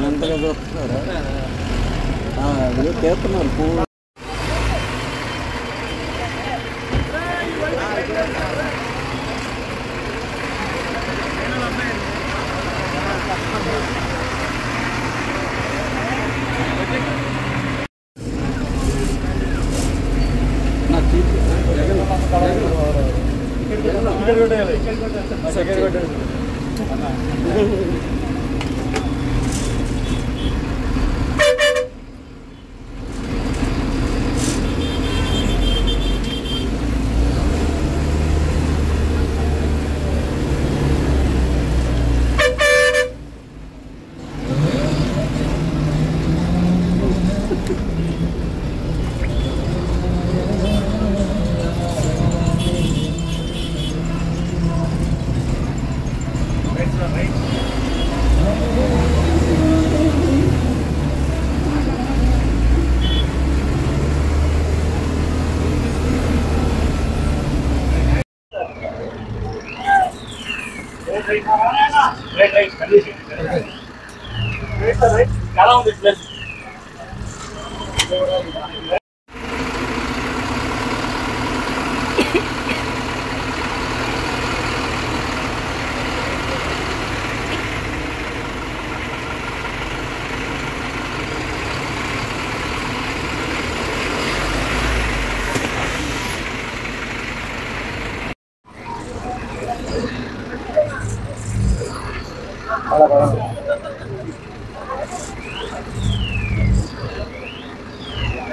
అంతగా చూస్తున్నారా చేస్తున్నారు పువ్వు second rechts, naar. Right, right. Right, right. on, this place. Allerweise.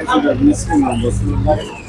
Also, da ist jemand, was du machst.